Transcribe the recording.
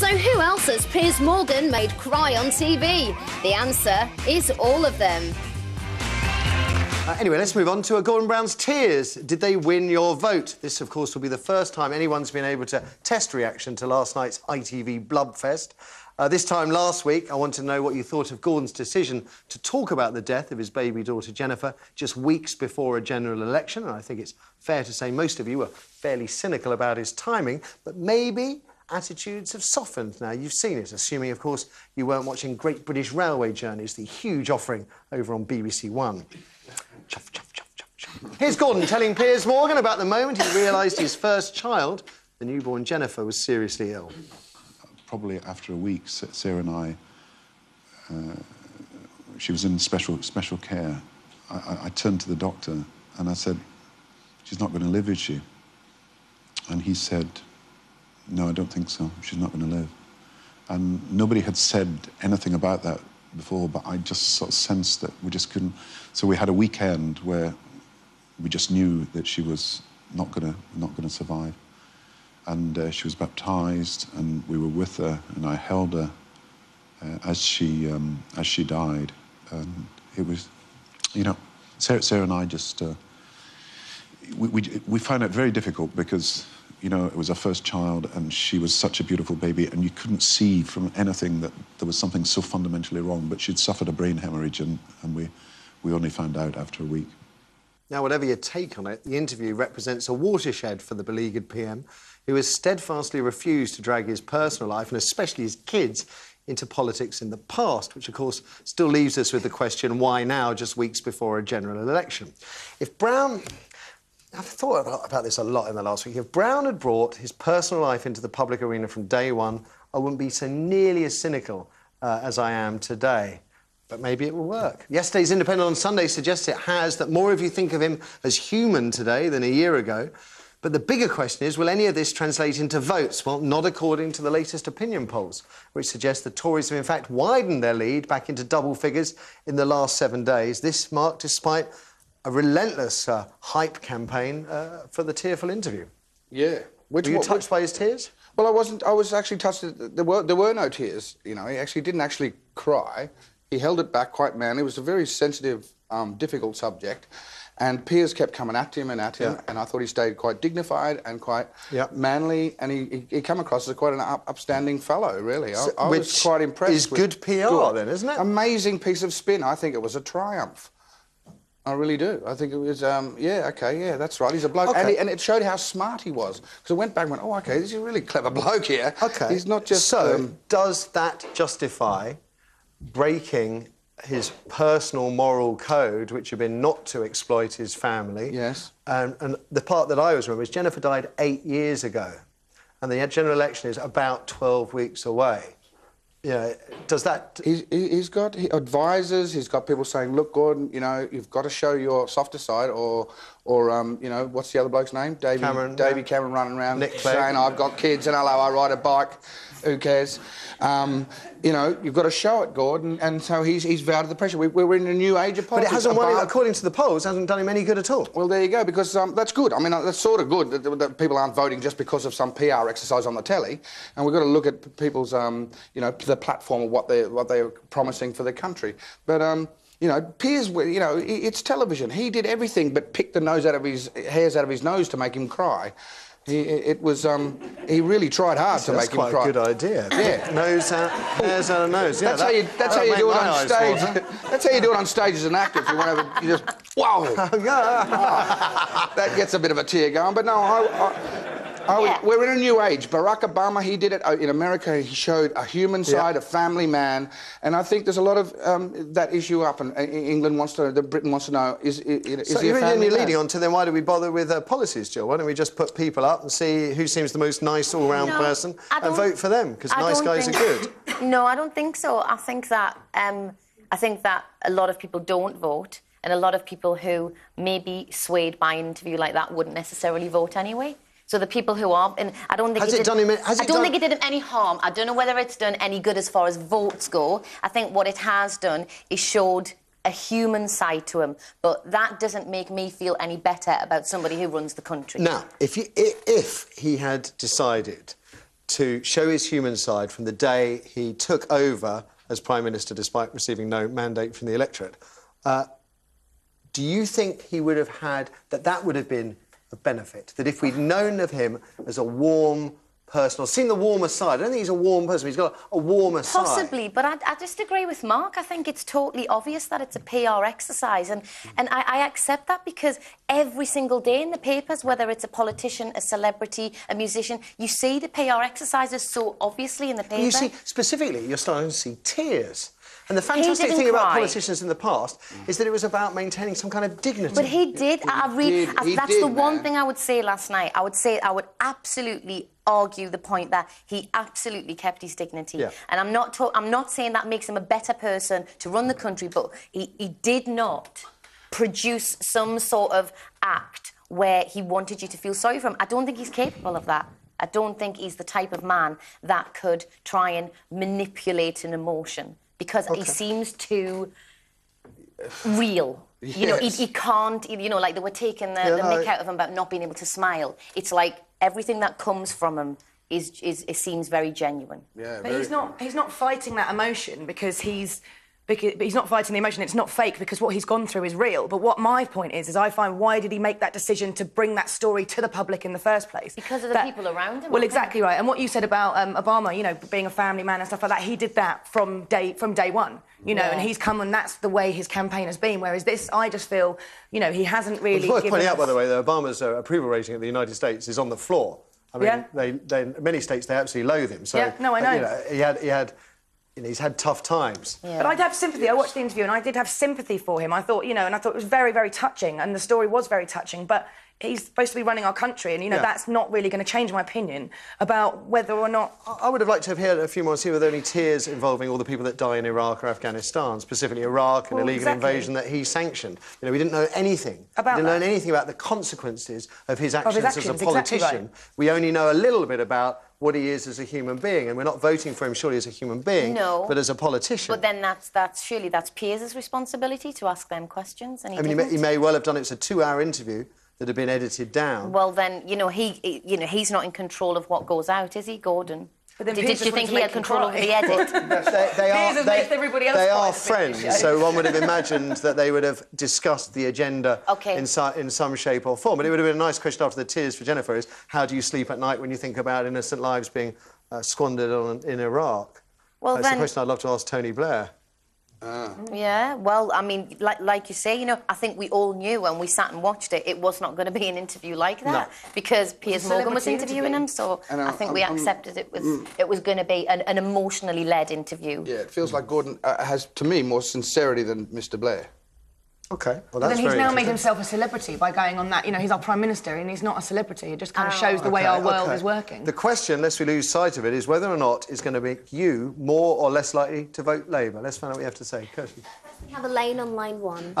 So, who else has Piers Morgan made cry on TV? The answer is all of them. Uh, anyway, let's move on to uh, Gordon Brown's tears. Did they win your vote? This, of course, will be the first time anyone's been able to test reaction to last night's ITV Blubfest. Uh, this time last week, I want to know what you thought of Gordon's decision to talk about the death of his baby daughter Jennifer just weeks before a general election. And I think it's fair to say most of you were fairly cynical about his timing, but maybe attitudes have softened now. You've seen it, assuming, of course, you weren't watching Great British Railway Journeys, the huge offering over on BBC One. Chuff, chuff, chuff, chuff, chuff. Here's Gordon telling Piers Morgan about the moment he realised his first child, the newborn Jennifer, was seriously ill. Probably after a week, Sarah and I, uh, she was in special special care. I, I, I turned to the doctor and I said, "She's not going to live, is she?" And he said, "No, I don't think so. She's not going to live." And nobody had said anything about that before, but I just sort of sensed that we just couldn't. So we had a weekend where we just knew that she was not gonna not gonna survive, and uh, she was baptized, and we were with her, and I held her uh, as she um, as she died, and it was, you know, Sarah, Sarah and I just. Uh, we, we, we found it very difficult because you know, it was her first child and she was such a beautiful baby and you couldn't see from anything that there was something so fundamentally wrong, but she'd suffered a brain hemorrhage and, and we, we only found out after a week. Now, whatever your take on it, the interview represents a watershed for the beleaguered PM who has steadfastly refused to drag his personal life and especially his kids into politics in the past, which of course still leaves us with the question why now, just weeks before a general election? If Brown I've thought about this a lot in the last week. If Brown had brought his personal life into the public arena from day one, I wouldn't be so nearly as cynical uh, as I am today. But maybe it will work. Yesterday's Independent on Sunday suggests it has, that more of you think of him as human today than a year ago. But the bigger question is, will any of this translate into votes? Well, not according to the latest opinion polls, which suggest the Tories have in fact widened their lead back into double figures in the last seven days. This marked despite a relentless uh, hype campaign uh, for the tearful interview. Yeah. Which, were you what, touched which... by his tears? Well, I wasn't. I was actually touched. There were there were no tears. You know, he actually didn't actually cry. He held it back quite manly. It was a very sensitive, um, difficult subject. And Piers kept coming at him and at him, yeah. and I thought he stayed quite dignified and quite manly, and he, he, he came across as quite an up, upstanding fellow, really. I, I was quite impressed. Is good PR good. then, isn't it? Amazing piece of spin. I think it was a triumph. I really do. I think it was, um, yeah, okay, yeah, that's right. He's a bloke. Okay. And, he, and, it showed how smart he was. Because I went back and went, oh, okay, this is a really clever bloke here. Okay. He's not just... So, um... does that justify breaking his personal moral code, which had been not to exploit his family? Yes. And, and the part that I always remember is Jennifer died eight years ago. And the general election is about 12 weeks away you know, does that... He's, he's got advisors, he's got people saying, look, Gordon, you know, you've got to show your softer side, or, or um, you know, what's the other bloke's name? Davey Cameron. Davey yeah. Cameron running around Nick saying, I've got kids and hello, I ride a bike who cares? Um, you know, you've got to show it, Gordon, and so he's, he's vowed to the pressure. We, are in a new age of politics. But it hasn't won, according to the polls, hasn't done him any good at all. Well, there you go, because um, that's good. I mean, uh, that's sort of good that, that, people aren't voting just because of some PR exercise on the telly, and we've got to look at people's, um, you know, the platform of what they're, what they're promising for the country. But, um, you know, Piers, you know, it's television. He did everything but pick the nose out of his hairs out of his nose to make him cry. He, it was, um, he really tried hard to make him cry. That's quite a good idea. Yeah. nose out, hairs out of nose. Yeah, that's that, how you, that's how you do it on stage. that's how you do it on stage as an actor. If you want to, you just, wow. oh, that gets a bit of a tear going. But no, I, I Oh, yeah. We're in a new age. Barack Obama, he did it uh, in America. He showed a human side, yeah. a family man, and I think there's a lot of um, that issue up. And uh, England wants to, the Britain wants to know: is, is, is so he you're, a family you're leading on to then why do we bother with uh, policies, Jill? Why don't we just put people up and see who seems the most nice all-round no, person and vote for them? Because nice guys think... are good. No, I don't think so. I think that um, I think that a lot of people don't vote. And a lot of people who may be swayed by an interview like that wouldn't necessarily vote anyway. So the people who are, and I don't think has it, it done him. Has I don't done... think it did him any harm. I don't know whether it's done any good as far as votes go. I think what it has done is showed a human side to him, but that doesn't make me feel any better about somebody who runs the country. Now, if you, if he had decided to show his human side from the day he took over as Prime Minister despite receiving no mandate from the electorate. Uh, do you think he would have had that that would have been a benefit? That if we'd known of him as a warm person or seen the warmer side, I don't think he's a warm person, he's got a warmer side. Possibly, but I, I just agree with Mark. I think it's totally obvious that it's a PR exercise, and and I, I accept that because every single day in the papers, whether it's a politician, a celebrity, a musician, you see the PR exercises so obviously in the paper. You see, specifically, you're starting to see tears. And the fantastic didn't thing about cry. politicians in the past is that it was about maintaining some kind of dignity. But he did. I, I re- did, I- that's did, the one man. thing I would say last night. I would say I would absolutely argue the point that he absolutely kept his dignity. Yeah. And I'm not. To- I'm not saying that makes him a better person to run the country, but he, he did not produce some sort of act where he wanted you to feel sorry for him. I don't think he's capable of that. I don't think he's the type of man that could try and manipulate an emotion because he seems too real. You know, he, he can't, you know, like they were taking the, Yeah, the no, mick out of him about not being able to smile. It's like everything that comes from him is, is it seems very genuine. Yeah, But very- he's not he's not fighting that emotion because he's because but he's not fighting the emotion. It's not fake because what he's gone through is real. But what my point is is I find why did he make that decision to bring that story to the public in the first place? Because of the That- people around him, Well, exactly right. And what you said about um, Obama, you know, being a family man and stuff like that, he did that from day from day one. You know, and he's come and that's the way his campaign has been. Whereas this, I just feel, you know, he hasn't really. It's worth given pointing out, by the way, that Obama's uh, approval rating in the United States is on the floor. I mean, Yeah. they, they, in many states they absolutely loathe him. So, Yeah, no, I uh, you know. he had, he had, you know, he's had tough times. But I'd have sympathy. I watched the interview and I did have sympathy for him. I thought, you know, and I thought it was very, very touching, and the story was very touching. But he's supposed to be running our country, and you know, Yeah. that's not really going to change my opinion about whether or not. I- I would have liked to have heard a few more, see were there any tears involving all the people that die in Iraq or Afghanistan, specifically Iraq and Well, illegal exactly. invasion that he sanctioned. You know, we didn't know anything. About we didn't that. know anything about the consequences of his actions, as actions, a exactly politician. right. We only know a little bit about what he is as a human being, and we're not voting for him surely as a human being, No. but as a politician. But then that's that's surely that's Piers' responsibility to ask them questions, and he I mean, he may, he may well have done it. It's a two-hour interview that had been edited down. Well, then you know he, he- you know he's not in control of what goes out, is he, Gordon? But then did, did you think he had control over the edit? they, they are, they, everybody else they are at the beginning of the friends, so one would have imagined that they would have discussed the agenda Okay. in, so, in some shape or form. But it would have been a nice question after the tears for Jennifer is, how do you sleep at night when you think about innocent lives being uh, squandered on, in Iraq? Well, That's then- a question I'd love to ask Tony Blair. Yeah, well, I mean, like, like you say, you know, I think we all knew when we sat and watched it, it was not going to be an interview like that No. because Piers Morgan was interviewing interview. him. So And, uh, I think we I'm- I'm- accepted it was it was going to be an, an emotionally led interview. Yeah, it feels like Gordon uh, has, to me, more sincerity than Mr. Blair. OK, well, But then he's very now made himself a celebrity by going on that. You know, he's our prime minister, and he's not a celebrity. It just kind of oh. shows the way our world okay. is working. The question, lest we lose sight of it, is whether or not it's going to make you more or less likely to vote Labour. Let's find out what you have to say. Kirsty. We have Elaine on line one.